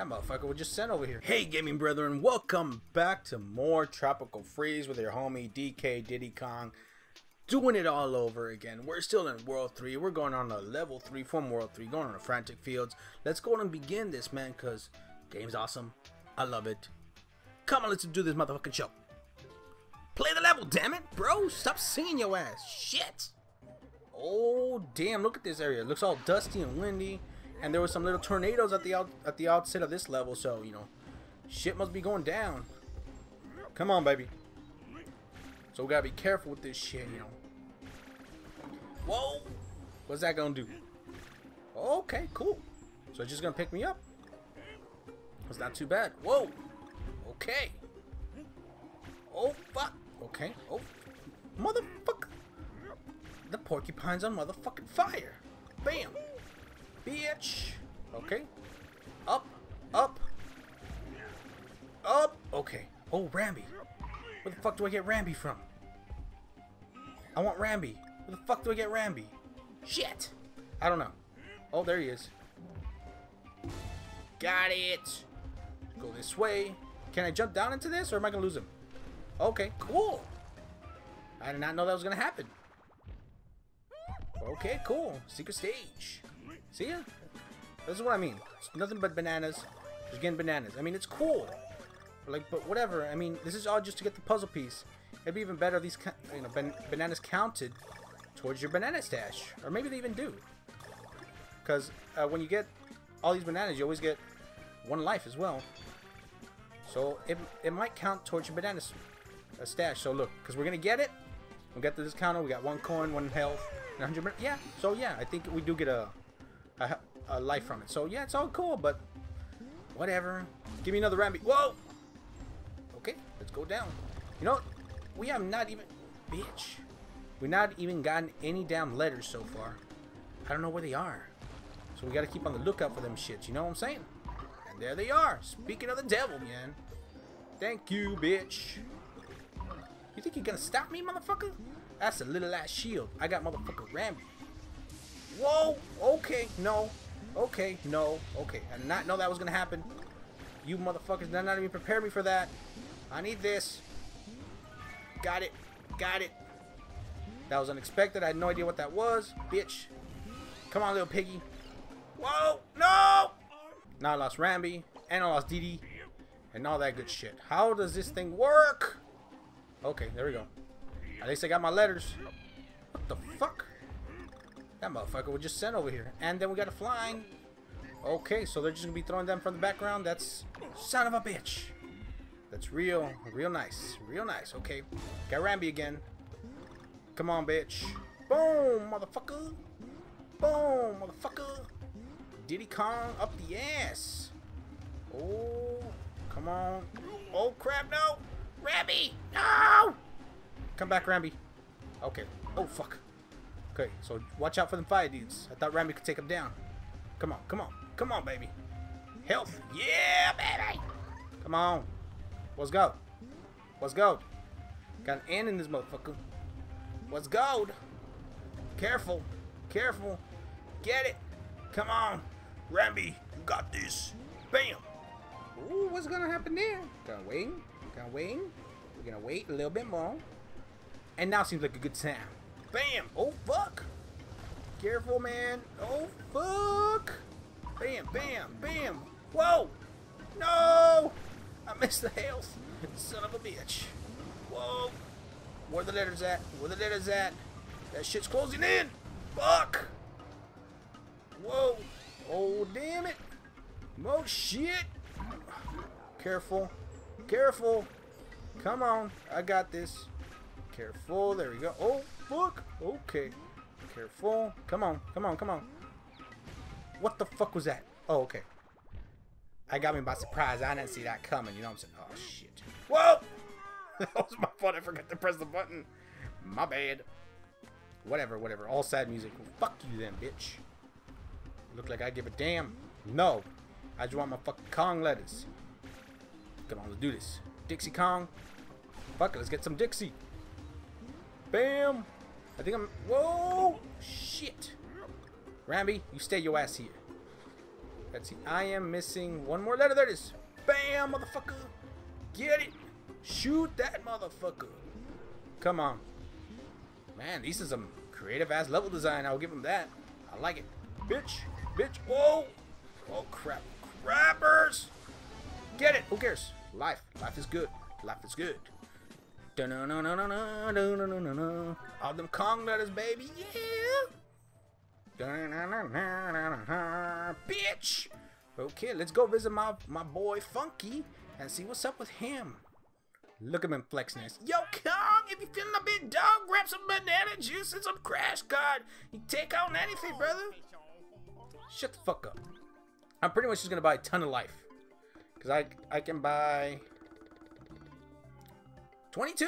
That motherfucker was just sent over here. Hey, gaming brethren, welcome back to more Tropical Freeze with your homie DK Diddy Kong. Doing it all over again. We're still in World 3. We're going on a level 3 from World 3, going on a Frantic Fields. Let's go and begin this, man, because game's awesome. I love it. Come on, let's do this motherfucking show. Play the level, damn it, bro. Stop singing your ass. Shit. Oh, damn, look at this area. It looks all dusty and windy and there were some little tornadoes at the out at the outset of this level so you know shit must be going down. Come on baby. So we gotta be careful with this shit you know. Whoa. What's that gonna do? Okay cool. So it's just gonna pick me up. It's not too bad. Whoa. Okay. Oh fuck. Okay. Oh motherfucker. The porcupine's on motherfucking fire. Bam Bitch! Okay. Up, up, up. Okay. Oh, Rambi. Where the fuck do I get Rambi from? I want Rambi. Where the fuck do I get Rambi? Shit! I don't know. Oh, there he is. Got it! Go this way. Can I jump down into this, or am I gonna lose him? Okay, cool. I did not know that was gonna happen. Okay, cool. Secret stage. See ya? This is what I mean. It's nothing but bananas. Just getting bananas. I mean, it's cool. Like, but whatever. I mean, this is all just to get the puzzle piece. It'd be even better if these, you know, ban bananas counted towards your banana stash. Or maybe they even do. Because uh, when you get all these bananas, you always get one life as well. So it, it might count towards your banana uh, stash. So look, because we're going to get it. We'll get the discounter. We got one coin, one health, 100. Yeah. So yeah, I think we do get a a, life from it. So yeah, it's all cool, but whatever. Give me another Rambi. Whoa! Okay, let's go down. You know, we have not even... Bitch. We've not even gotten any damn letters so far. I don't know where they are. So we gotta keep on the lookout for them shits, you know what I'm saying? And there they are. Speaking of the devil, man. Thank you, bitch. You think you're gonna stop me, motherfucker? That's a little ass shield. I got motherfucker Rambi. Whoa! Okay, no. Okay, no. Okay, I did not know that was gonna happen. You motherfuckers did not even prepare me for that. I need this. Got it. Got it. That was unexpected. I had no idea what that was. Bitch. Come on, little piggy. Whoa! No! Now I lost Rambi. And I lost Diddy. And all that good shit. How does this thing work? Okay, there we go. At least I got my letters. That motherfucker was just sent over here. And then we got a flying. Okay, so they're just gonna be throwing them from the background. That's son of a bitch. That's real, real nice. Real nice. Okay. Got Rambi again. Come on, bitch. Boom, motherfucker. Boom, motherfucker. Diddy Kong up the ass. Oh, come on. Oh, crap, no. Rambi, no. Come back, Rambi. Okay. Oh, fuck. Okay, so watch out for them fire dudes. I thought Rambi could take them down. Come on, come on, come on, baby. Health. Yeah, baby. Come on. Let's go. Let's go. Got an N in this motherfucker. Let's go. Careful. Careful. Get it. Come on. Rambi, you got this. Bam. Ooh, what's gonna happen there? Gonna wait. Gonna wait. We're gonna wait a little bit more. And now seems like a good time. Bam! Oh, fuck! Careful, man. Oh, fuck! Bam, bam, bam! Whoa! No! I missed the health. Son of a bitch. Whoa! Where the letters at? Where the letters at? That shit's closing in! Fuck! Whoa! Oh, damn it! Oh, shit! Careful. Careful! Come on. I got this. Careful. There we go. Oh, fuck. Okay. Careful. Come on. Come on. Come on. What the fuck was that? Oh, okay. I got me by surprise. I didn't see that coming. You know what I'm saying? Oh, shit. Whoa! that was my fault. I forgot to press the button. My bad. Whatever, whatever. All sad music. Well, fuck you then, bitch. Look like I give a damn. No. I just want my fucking Kong letters. Come on, let's do this. Dixie Kong. Fuck it, let's get some Dixie. Bam! I think I'm... Whoa! Shit! Rambi, you stay your ass here. Let's see. I am missing one more letter. There it is. Bam, motherfucker. Get it. Shoot that motherfucker. Come on. Man, these is some creative ass level design. I'll give them that. I like it. Bitch. Bitch. Whoa. Oh, crap. Crappers. Get it. Who cares? Life. Life is good. Life is good. All them Kong letters, baby. Yeah. Bitch. Okay, let's go visit my, my boy Funky and see what's up with him. Look at him flexing this. Yo, Kong, if you feeling a bit dog, grab some banana juice and some Crash Guard. You take on anything, brother. Shut the fuck up. I'm pretty much just gonna buy a ton of life. Cause I I can buy 22?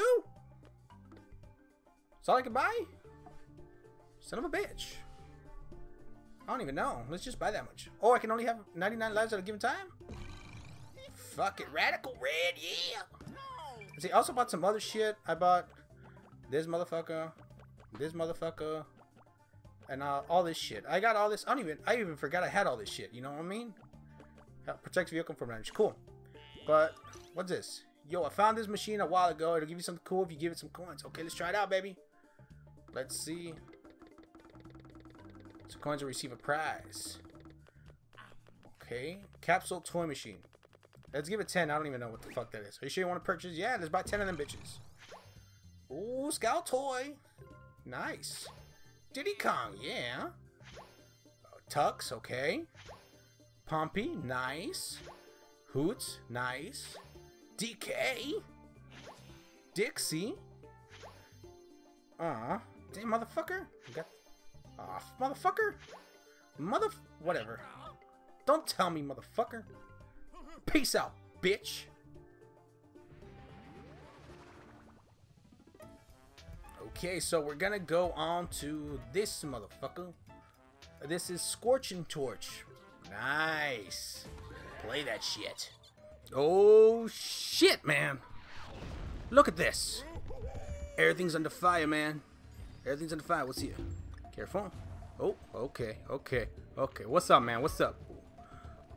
That's all I can buy? Son of a bitch. I don't even know. Let's just buy that much. Oh, I can only have 99 lives at a given time? Fuck it. Radical Red, yeah. See, I also bought some other shit. I bought this motherfucker, this motherfucker, and uh, all this shit. I got all this. I don't even. I even forgot I had all this shit. You know what I mean? Help protects vehicle from damage. Cool. But what's this? Yo, I found this machine a while ago. It'll give you something cool if you give it some coins. Okay, let's try it out, baby. Let's see. So coins will receive a prize. Okay. Capsule toy machine. Let's give it 10. I don't even know what the fuck that is. Are you sure you want to purchase? Yeah, let's buy 10 of them bitches. Ooh, Scout toy. Nice. Diddy Kong, yeah. Uh, Tux, okay. Pompey, nice. Hoots, nice. DK. Dixie. Aw. Damn, motherfucker. You got... Aw, motherfucker. Mother... Whatever. Don't tell me, motherfucker. Peace out, bitch. Okay, so we're gonna go on to this motherfucker. This is Scorch 'n' Torch. Nice. Play that shit. Oh, shit, man. Look at this. Everything's under fire, man. Everything's under fire. What's here? Careful. Oh, okay, okay, okay. What's up, man? What's up?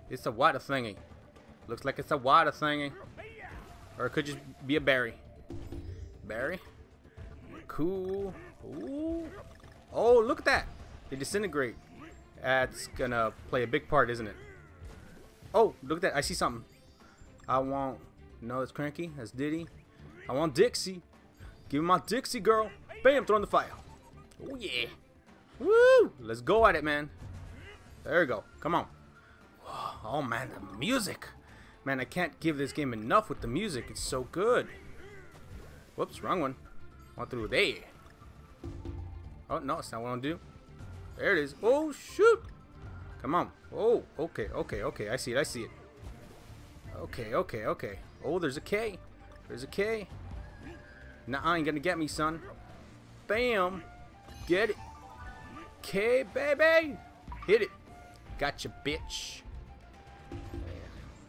It's a water thingy. Looks like it's a water thingy. Or it could just be a berry. Berry? Cool. Ooh. Oh, look at that. They disintegrate. That's gonna play a big part, isn't it? Oh, look at that. I see something. I want... No, it's Cranky. That's Diddy. I want Dixie. Give me my Dixie, girl. Bam, throw in the fire. Oh, yeah. Woo! Let's go at it, man. There we go. Come on. Oh, man, the music. Man, I can't give this game enough with the music. It's so good. Whoops, wrong one. Want through there. Oh, no, it's not what I want to do. There it is. Oh, shoot. Come on. Oh, okay, okay, okay. I see it, I see it. Okay, okay, okay. Oh, there's a K. There's a K. Nah, I ain't gonna get me, son. Bam. Get it. K, baby. Hit it. Gotcha, bitch.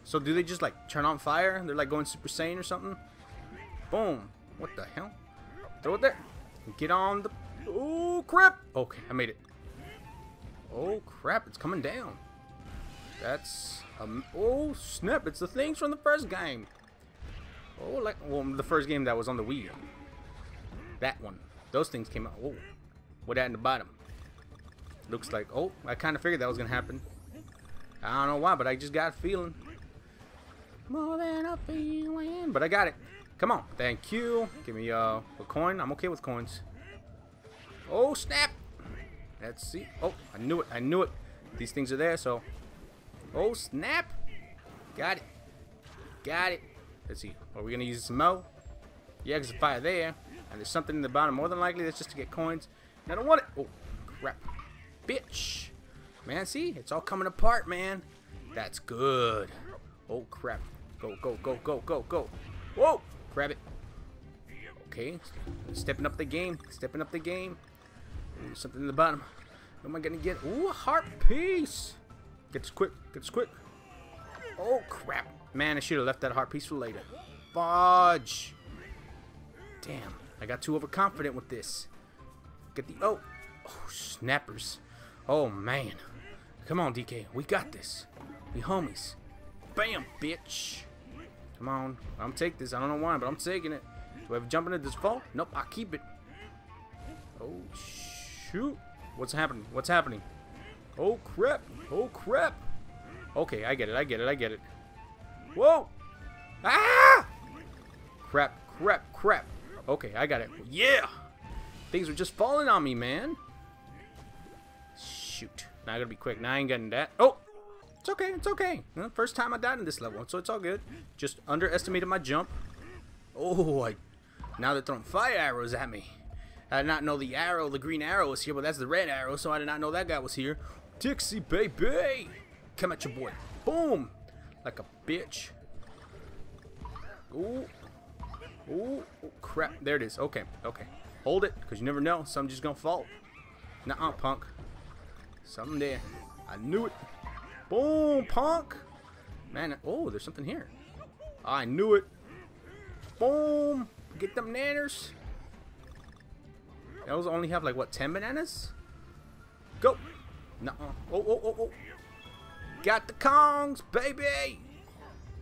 So do they just like turn on fire? They're like going Super Saiyan or something? Boom. What the hell? Throw it there. Get on the... Oh, crap. Okay, I made it. Oh, crap. It's coming down. That's... Um, oh, snap. It's the things from the first game. Oh, like... Well, the first game that was on the Wii. That one. Those things came out. Oh. What that in the bottom? Looks like... Oh, I kind of figured that was going to happen. I don't know why, but I just got a feeling. More than a feeling. But I got it. Come on. Thank you. Give me uh, a coin. I'm okay with coins. Oh, snap. Let's see. Oh, I knew it. I knew it. These things are there, so. Oh, snap. Got it. Got it. Let's see. Are we going to use some mo? Yeah, because fire there. And there's something in the bottom. More than likely, that's just to get coins. And I don't want it. Oh, crap. Bitch. Man, see? It's all coming apart, man. That's good. Oh, crap. Go, go, go, go, go, go. Whoa! Grab it. Okay. Stepping up the game. Stepping up the game. Ooh, something in the bottom. What am I gonna get? Ooh, a heart piece. Get this quick. Get this quick. Oh, crap. Man, I should have left that heart piece for later. Fudge. Damn. I got too overconfident with this. Get the... Oh. Oh, snappers. Oh, man. Come on, DK. We got this. We homies. Bam, bitch. Come on. I'm take this. I don't know why, but I'm taking it. Do I have jump into this fall? Nope, I keep it. Oh, shoot. What's happening? What's happening? Oh, crap. Oh, crap. Okay, I get it. I get it. I get it. Whoa. Ah! Crap, crap, crap. Okay, I got it. Yeah! Things are just falling on me, man. Shoot. Now I gotta be quick. Now I ain't getting that. Oh! It's okay. It's okay. First time I died in this level, so it's all good. Just underestimated my jump. Oh, I... Now they're throwing fire arrows at me. I did not know the arrow, the green arrow was here, but that's the red arrow, so I did not know that guy was here. Dixie, baby! Come at your boy. Boom! Like a bitch. Ooh. Ooh. Oh, crap. There it is. Okay. Okay. Hold it, because you never know. Something's just to fall. Nuh-uh, punk. Something there. I knew it. Boom, punk. Man, oh, there's something here. I knew it. Boom. Get them nanners. Those only have like, what, 10 bananas? Go. Nuh -uh. Oh, oh, oh, oh. Got the Kongs, baby.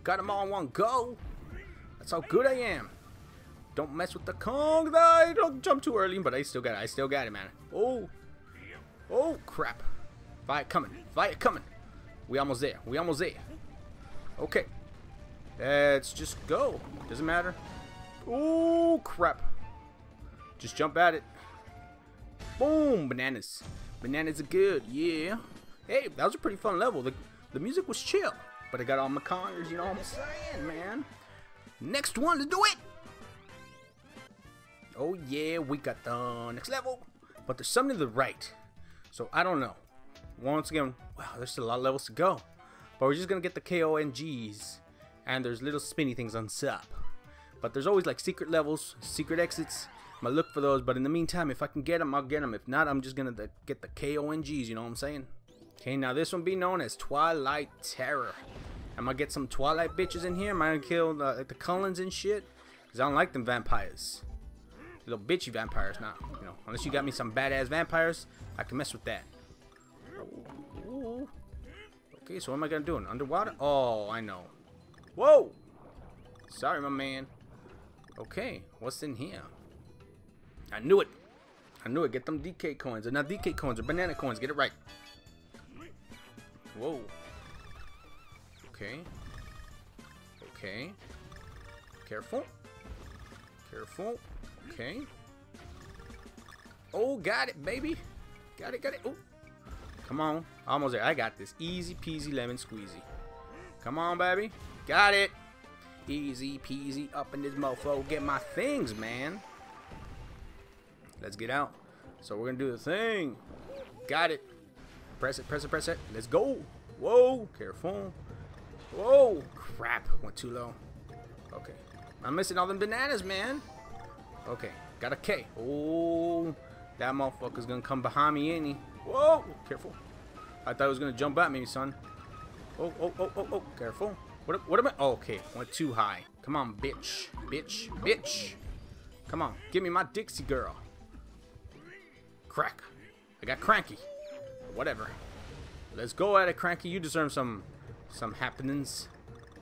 Got them all in one go. That's how good I am. Don't mess with the Kong. I don't jump too early, but I still got it. I still got it, man. Oh. Oh, crap. Fight coming. Fight coming. We almost there. We almost there. Okay. Let's just go. Doesn't matter. Oh, crap. Just jump at it. Boom. Bananas. Bananas are good. Yeah. Hey, that was a pretty fun level. The, the music was chill. But I got all my connors, you know what I'm saying, man? Next one, let's do it! Oh yeah, we got the next level. But there's something to the right. So I don't know. Once again, wow, there's still a lot of levels to go. But we're just gonna get the KONGs. And there's little spinny things on top. But there's always like secret levels, secret exits. I'm gonna look for those, but in the meantime, if I can get them, I'll get them. If not, I'm just gonna get the KONGs, you know what I'm saying? Okay, now this one be known as Twilight Terror. I'm gonna get some Twilight bitches in here. Am I gonna kill the, like the Cullens and shit? Because I don't like them vampires. Little bitchy vampires, not, you know, unless you got me some badass vampires, I can mess with that. Ooh. Okay, so what am I gonna do? Underwater? Oh, I know. Whoa! Sorry, my man. Okay, what's in here? I knew it. I knew it. Get them DK coins. They're not DK coins. They're banana coins. Get it right. Whoa. Okay. Okay. Careful. Careful. Okay. Oh, got it, baby. Got it, got it. Oh. Come on. Almost there. I got this. Easy peasy lemon squeezy. Come on, baby. Got it. Easy peasy up in this mofo. Get my things, man. Let's get out. So we're to do the thing. Got it. Press it, press it, press it. Let's go. Whoa. Careful. Whoa. Crap. Went too low. Okay. I'm missing all them bananas, man. Okay. Got a K. Oh. That motherfucker's to come behind me, ain't he? Whoa. Careful. I thought he was to jump at me, son. Oh, oh, oh, oh, oh. Careful. What, what am I? Oh, okay. Went too high. Come on, bitch. Bitch. Bitch. Come on. Give me my Dixie girl. Crack. I got cranky. Whatever. Let's go at it, cranky. You deserve some some happenings.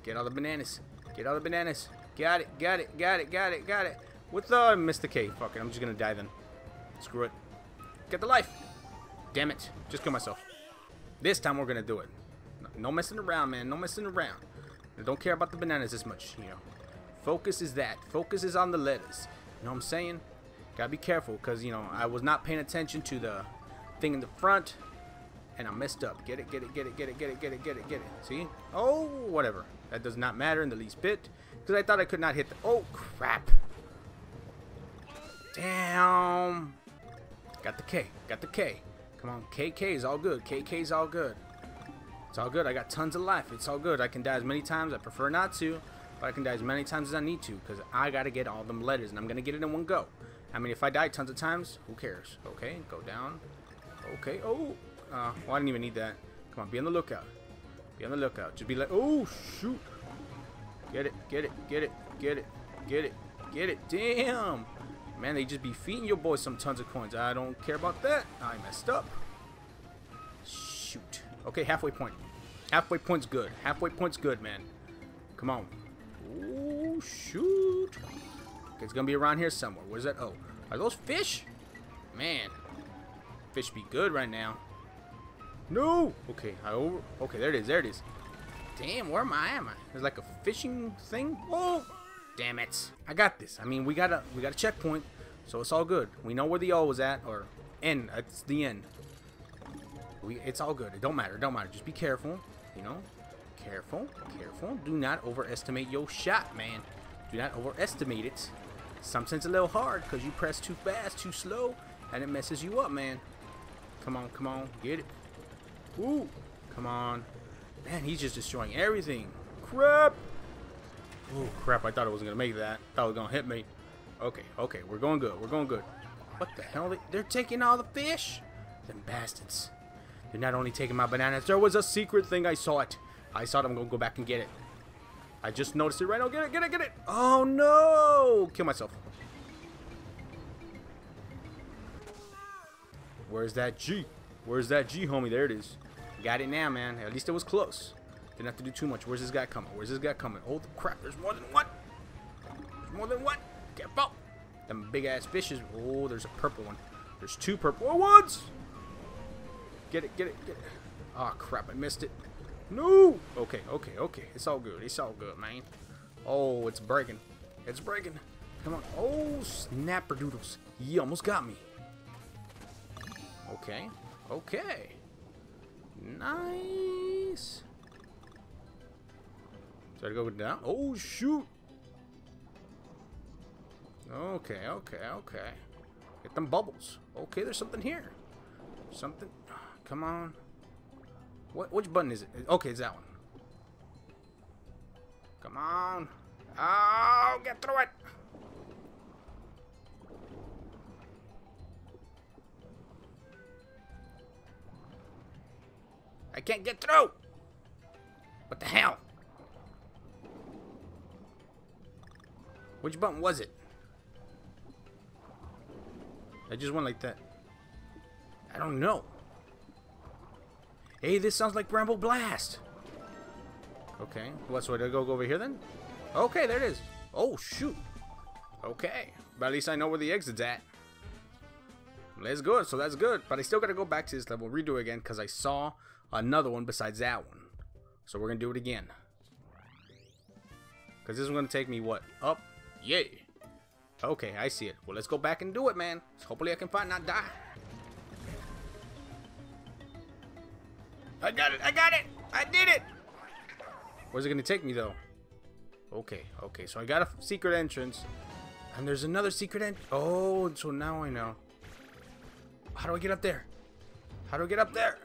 Get all the bananas. Get all the bananas. Got it, got it, got it, got it, got it. With the uh, Mr. K. Fuck it, I'm just gonna die then. Screw it. Get the life. Damn it. Just kill myself. This time we're gonna do it. No messing around, man. No messing around. I don't care about the bananas this much, you know. Focus is that. Focus is on the letters. You know what I'm saying? Gotta be careful, because, you know, I was not paying attention to the thing in the front and I messed up. Get it, get it, get it, get it, get it, get it, get it, get it. See? Oh, whatever. That does not matter in the least bit. Because I thought I could not hit the... Oh, crap. Damn. Got the K. Got the K. Come on. KK is all good. KK is all good. It's all good. I got tons of life. It's all good. I can die as many times. I prefer not to. But I can die as many times as I need to. Because I got to get all them letters. And I'm going to get it in one go. I mean, if I die tons of times, who cares? Okay, go down. Okay. Oh, uh, well, I didn't even need that. Come on, be on the lookout. Be on the lookout. Just be like, oh, shoot. Get it, get it, get it, get it, get it, get it. Damn. Man, they just be feeding your boy some tons of coins. I don't care about that. I messed up. Shoot. Okay, halfway point. Halfway point's good. Halfway point's good, man. Come on. Oh, shoot. It's gonna be around here somewhere. Where's that? Oh, are those fish? Man, fish be good right now. No. Okay, I over. Okay, there it is. There it is. Damn, where am I? Am I? There's like a fishing thing. Oh, damn it! I got this. I mean, we got a we got a checkpoint, so it's all good. We know where the O was at, or N. It's the end. We, it's all good. It don't matter. It don't matter. Just be careful. You know, careful, careful. Do not overestimate your shot, man. Do not overestimate it. Sometimes a little hard because you press too fast, too slow, and it messes you up, man. Come on, come on, get it. Ooh, come on. Man, he's just destroying everything. Crap. Oh, crap. I thought I wasn't going to make that. Thought it was going to hit me. Okay, okay. We're going good. We're going good. What the hell? They're taking all the fish? Them bastards. They're not only taking my bananas. There was a secret thing. I saw it. I saw it. I'm going to go back and get it. I just noticed it right now. Get it, get it, get it. Oh, no. Kill myself. Where's that G? Where's that G, homie? There it is. Got it now, man. At least it was close. Didn't have to do too much. Where's this guy coming? Where's this guy coming? Oh, crap. There's more than one. There's more than one. Careful. Them big-ass fishes. Oh, there's a purple one. There's two purple ones. Get it, get it, get it. Oh, crap. I missed it. No. Okay, okay, okay. It's all good. It's all good, man. Oh, it's breaking. It's breaking. Come on. Oh, snapper doodles. You almost got me. Okay. Okay. Nice. Try to go down. Oh, shoot. Okay, okay, okay. Get them bubbles. Okay, there's something here. Something. Come on. What? Which button is it? Okay, it's that one. Come on. Oh, get through it. I can't get through. What the hell? Which button was it? I just went like that. I don't know. Hey, this sounds like Bramble Blast. Okay. What, so I go over here then? Okay, there it is. Oh, shoot. Okay. But at least I know where the exit's at. That's good. So that's good. But I still got to go back to this level, redo again, because I saw another one besides that one. So we're to do it again. Because this is to take me, what? Up? Yay. Okay, I see it. Well, let's go back and do it, man. So hopefully I can find not die. I got it. I got it. I did it. Where's it going to take me, though? Okay, okay. So I got a secret entrance. And there's another secret entrance. Oh, so now I know. How do I get up there? How do I get up there?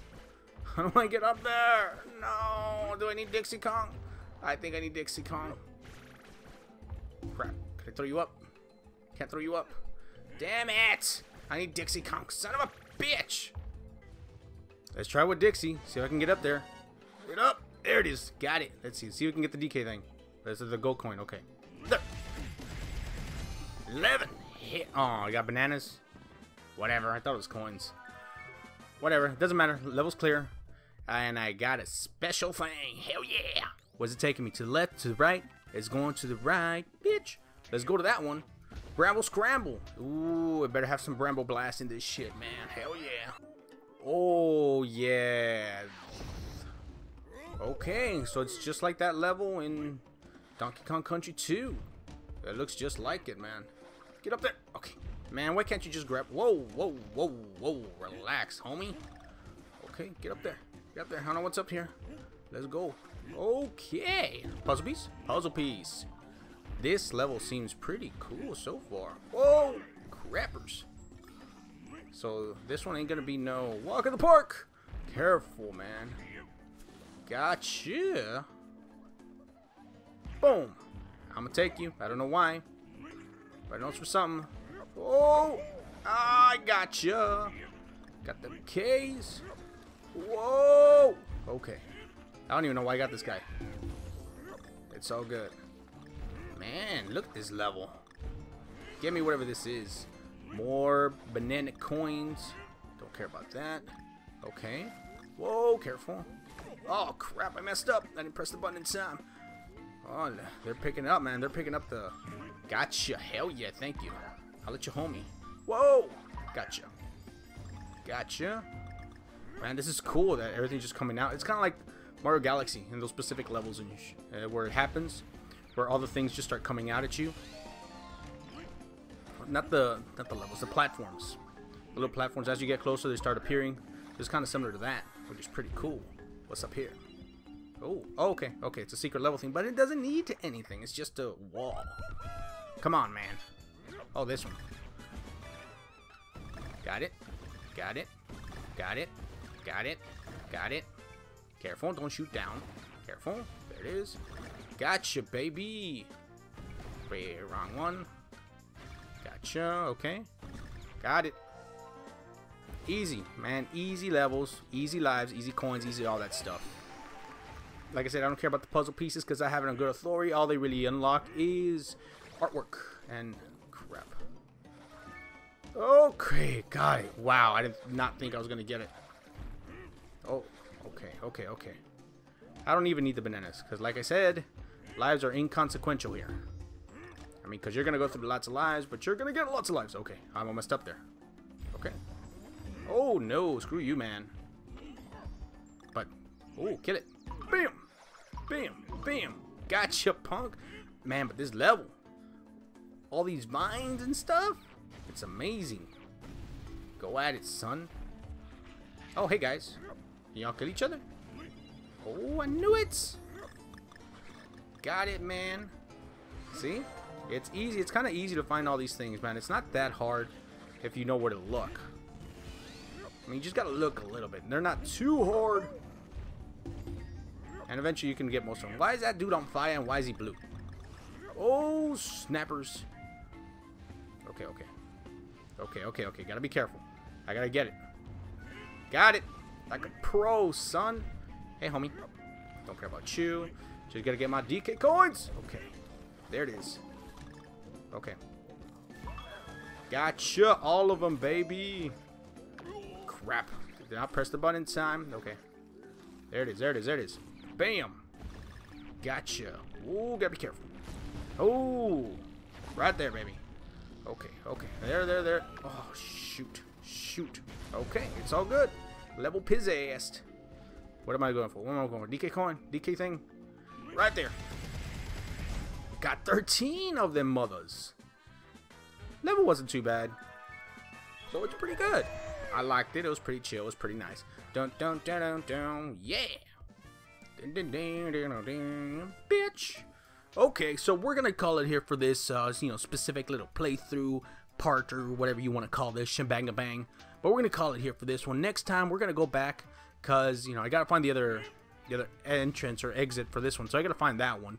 How do I get up there? No. Do I need Dixie Kong? I think I need Dixie Kong. Crap. Can I throw you up? Can't throw you up. Damn it! I need Dixie Kong. Son of a bitch! Let's try with Dixie. See if I can get up there. Get up! There it is. Got it. Let's see. See if we can get the DK thing. This is the gold coin. Okay. There. 11. Hit. Oh, I got bananas. Whatever. I thought it was coins. Whatever. Doesn't matter. Level's clear. And I got a special thing. Hell yeah. Was it taking me to the left, to the right? It's going to the right, bitch. Let's go to that one. Bramble Scramble. Ooh, I better have some Bramble Blast in this shit, man. Hell yeah. Oh, yeah. Okay, so it's just like that level in Donkey Kong Country 2. It looks just like it, man. Get up there. Okay. Man, why can't you just grab... Whoa, whoa, whoa, whoa. Relax, homie. Okay, get up there. Get up there. I don't know what's up here. Let's go. Okay. Puzzle piece? Puzzle piece. This level seems pretty cool so far. Whoa! Crappers. So, this one ain't gonna be no walk in the park. Careful, man. Gotcha. Boom. I'm gonna take you. I don't know why. But I know it's for something. Oh! I gotcha. Got the K's. Whoa! Okay. I don't even know why I got this guy. It's all good. Man, look at this level. Give me whatever this is. More banana coins. Don't care about that. Okay. Whoa, careful. Oh, crap, I messed up. I didn't press the button in time. Oh, they're picking up, man. They're picking up the... Gotcha. Hell yeah, thank you. I'll let you homie. Whoa! Gotcha. Gotcha. Man, this is cool that everything's just coming out. It's kind of like Mario Galaxy and those specific levels and uh, where it happens, where all the things just start coming out at you. Not the not the levels, the platforms. The little platforms, as you get closer, they start appearing. It's kind of similar to that, which is pretty cool. What's up here? Oh, oh, okay, okay, it's a secret level thing, but it doesn't need to anything. It's just a wall. Come on, man. Oh, this one. Got it. Got it. Got it. Got it. Got it. Careful, don't shoot down. Careful. There it is. Gotcha, baby. Wait, wrong one. Gotcha. Okay. Got it. Easy, man. Easy levels, easy lives, easy coins, easy all that stuff. Like I said, I don't care about the puzzle pieces because I have it on good authority. All they really unlock is artwork and crap. Okay, got it. Wow, I did not think I was going to get it. Oh, okay, okay, okay. I don't even need the bananas because like I said, lives are inconsequential here. Mean, because you're going to go through lots of lives, but you're going to get lots of lives. Okay, I'm almost up there. Okay. Oh, no. Screw you, man. But, oh, kill it. Bam! Bam! Bam! Gotcha, punk. Man, but this level. All these vines and stuff. It's amazing. Go at it, son. Oh, hey, guys. Y'all kill each other? Oh, I knew it. Got it, man. See? It's easy. It's kind of easy to find all these things, man. It's not that hard if you know where to look. I mean, you just gotta look a little bit. They're not too hard. And eventually you can get most of them. Why is that dude on fire and why is he blue? Oh, snappers. Okay, okay. Okay, okay, okay. Gotta be careful. I gotta get it. Got it. Like a pro, son. Hey, homie. Don't care about you. Just gotta get my DK coins. Okay. There it is. Okay. Gotcha. All of them, baby. Crap. Did not press the button in time. Okay. There it is. There it is. There it is. Bam. Gotcha. Ooh, gotta be careful. Oh, right there, baby. Okay, okay. There, there, there. Oh, shoot. Shoot. Okay, it's all good. Level pizzazed. What am I going for? What am I going for? DK coin? DK thing? Right there. Got 13 of them mothers. Level wasn't too bad. So it's pretty good. I liked it. It was pretty chill. It was pretty nice. Dun dun dun dun dun. Yeah. Dun, dun, dun, dun, dun, dun. Bitch. Okay, so we're gonna call it here for this, uh, you know, specific little playthrough part or whatever you want to call this, shembang bang. But we're gonna call it here for this one. Next time we're gonna go back, cause you know I gotta find the other, the other entrance or exit for this one. So I gotta find that one.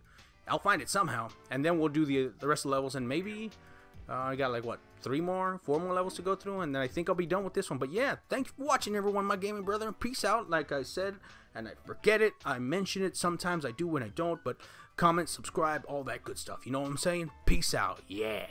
I'll find it somehow, and then we'll do the the rest of the levels, and maybe uh, I got like what three more, four more levels to go through, and then I think I'll be done with this one. But yeah, thanks for watching, everyone, my gaming brother. Peace out. Like I said, and I forget it. I mention it sometimes. I do when I don't. But comment, subscribe, all that good stuff. You know what I'm saying? Peace out. Yeah.